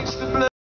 takes the blood.